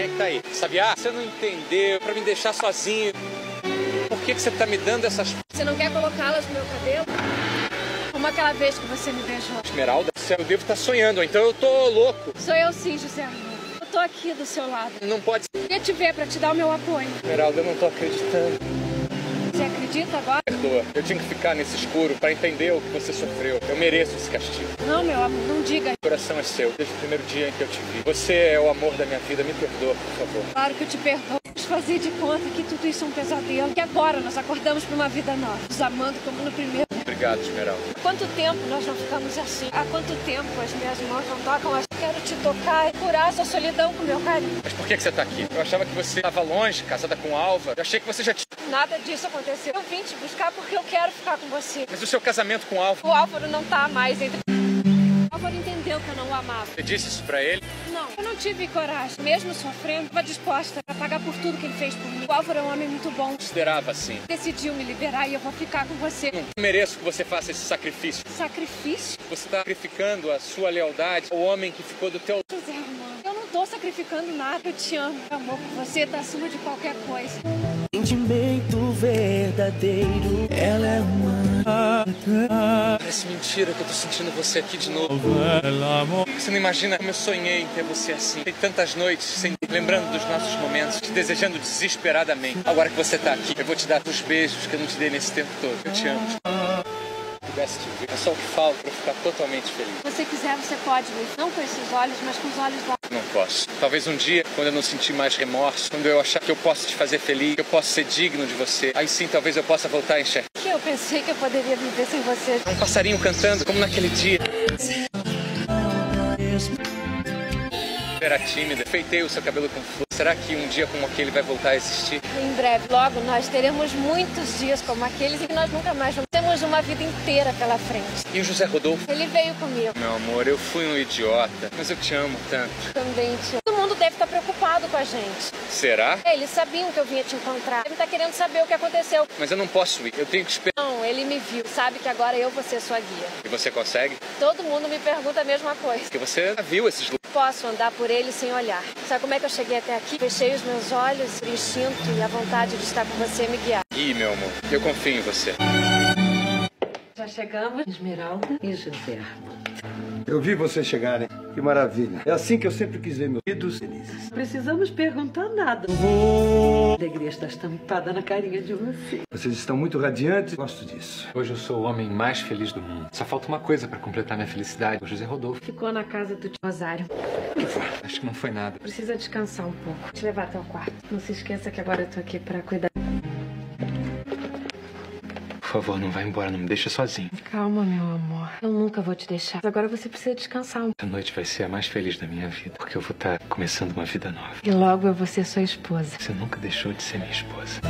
Quem é que tá aí? Sabiá? Você não entendeu, pra me deixar sozinho. Por que, que você tá me dando essas Você não quer colocá-las no meu cabelo? Como aquela vez que você me beijou. esmeralda? Eu devo estar sonhando, ou então eu tô louco. Sou eu sim, José. Eu tô aqui do seu lado. Não pode ser. Queria te ver pra te dar o meu apoio. Esmeralda, eu não tô acreditando. Você acredita agora? Perdoa. Eu tinha que ficar nesse escuro pra entender o que você sofreu. Eu mereço esse castigo. Não, meu amor, não diga. O coração é seu, desde o primeiro dia em que eu te vi. Você é o amor da minha vida. Me perdoa, por favor. Claro que eu te perdoo. Vamos fazer de conta que tudo isso é um pesadelo. Que agora nós acordamos pra uma vida nova. Nos amando como no primeiro. Obrigado, Esmeralda. Há quanto tempo nós não ficamos assim? Há quanto tempo as minhas mãos não tocam? Eu quero te tocar e curar essa solidão com meu carinho. Mas por que, que você tá aqui? Eu achava que você estava longe, casada com Alva. Eu achei que você já tinha. Nada disso aconteceu. Eu vim te buscar porque eu quero ficar com você. Mas o seu casamento com Alva. O Álvaro não tá mais entre. O Álvaro entendeu que eu não o amava. Você disse isso pra ele? Não, eu não tive coragem. Mesmo sofrendo, estava disposta a pagar por tudo que ele fez por mim. O Álvaro é um homem muito bom. Considerava assim. Decidiu me liberar e eu vou ficar com você. Não mereço que você faça esse sacrifício. Sacrifício? Você está sacrificando a sua lealdade ao homem que ficou do teu lado. José Armando, eu não tô sacrificando nada. Eu te amo. Meu amor por você tá acima de qualquer coisa. Verdadeiro, ela é uma. Parece mentira que eu tô sentindo você aqui de novo. Você não imagina como eu sonhei em ter você assim. Tem tantas noites, sem... lembrando dos nossos momentos, te desejando desesperadamente. Agora que você tá aqui, eu vou te dar os beijos que eu não te dei nesse tempo todo. Eu te amo. Se pudesse te ver, é só o que falta pra eu ficar totalmente feliz. Se você quiser, você pode ver. Não com esses olhos, mas com os olhos lá. Não posso. Talvez um dia, quando eu não sentir mais remorso, quando eu achar que eu posso te fazer feliz, que eu posso ser digno de você, aí sim talvez eu possa voltar a enxergar. Que eu pensei que eu poderia viver sem você. Um passarinho cantando, como naquele dia. Era tímida, feitei o seu cabelo com flor. Será que um dia como aquele vai voltar a existir? Em breve, logo, nós teremos muitos dias como aqueles e nós nunca mais vamos. Temos uma vida inteira pela frente. E o José Rodolfo? Ele veio comigo. Meu amor, eu fui um idiota, mas eu te amo tanto. Também te amo. Todo mundo deve estar preocupado com a gente. Será? Eles sabiam que eu vinha te encontrar. Ele tá querendo saber o que aconteceu. Mas eu não posso ir, eu tenho que esperar. Não, ele me viu. Sabe que agora eu vou ser sua guia. E você consegue? Todo mundo me pergunta a mesma coisa. Porque você viu esses lugares. Posso andar por ele sem olhar. Sabe como é que eu cheguei até aqui? Fechei os meus olhos, o instinto e a vontade de estar com você me guiar. Ih, meu amor, eu confio em você. Já chegamos, Esmeralda e José. Eu vi vocês chegarem. Que maravilha. É assim que eu sempre quis ver meus filhos felizes. Não precisamos perguntar nada. A alegria está estampada na carinha de você. Vocês estão muito radiantes. Gosto disso. Hoje eu sou o homem mais feliz do mundo. Só falta uma coisa pra completar minha felicidade. O José Rodolfo. Ficou na casa do tio Rosário. Acho que não foi nada. Precisa descansar um pouco. Vou te levar até o quarto. Não se esqueça que agora eu tô aqui pra cuidar. Por favor, não vá embora, não me deixa sozinho. Calma, meu amor. Eu nunca vou te deixar. Agora você precisa descansar Essa noite vai ser a mais feliz da minha vida, porque eu vou estar começando uma vida nova. E logo eu vou ser sua esposa. Você nunca deixou de ser minha esposa.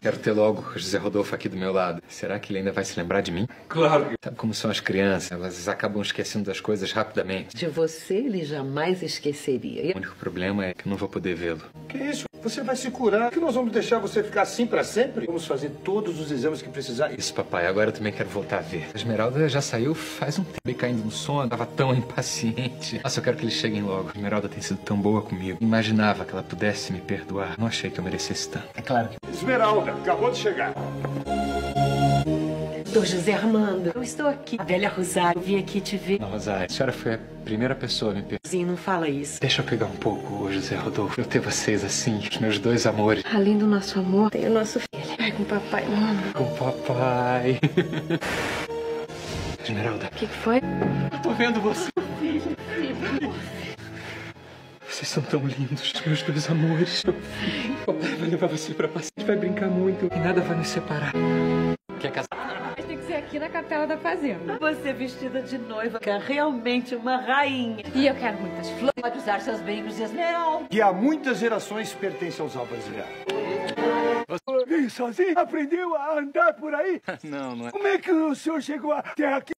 Quero ter logo o José Rodolfo aqui do meu lado. Será que ele ainda vai se lembrar de mim? Claro que. Sabe como são as crianças? Elas acabam esquecendo das coisas rapidamente. De você, ele jamais esqueceria. O único problema é que eu não vou poder vê-lo. Que isso? Você vai se curar. Que nós vamos deixar você ficar assim pra sempre? Vamos fazer todos os exames que precisar. Isso, papai, agora eu também quero voltar a ver. A Esmeralda já saiu faz um tempo. Acabei caindo no sono, tava tão impaciente. Nossa, eu quero que eles cheguem logo. A Esmeralda tem sido tão boa comigo. Imaginava que ela pudesse me perdoar. Não achei que eu merecesse tanto. É claro que Esmeralda, acabou de chegar. Doutor José Armando, eu estou aqui. A velha Rosário, eu vim aqui te ver. Não, Rosário, a senhora foi a primeira pessoa a me perdoar. Sim, não fala isso. Deixa eu pegar um pouco, ô José Rodolfo. Eu ter vocês assim, os meus dois amores. Além do nosso amor, tem o nosso filho. Vai com o papai, mano. Com o papai. Esmeralda, O que, que foi? eu tô vendo você. Vocês são tão lindos, meus dois amores. Papai vai levar você pra passeio, a gente vai brincar muito e nada vai nos separar. Quer casar? Mas tem que ser aqui na capela da fazenda. Você vestida de noiva, que é realmente uma rainha. E eu quero muitas flores. Pode usar seus brincos de esmeralda. Que há muitas gerações pertence aos Álvares Veio sozinho? Aprendeu a andar por aí? Não, não é. Como é que o senhor chegou até aqui?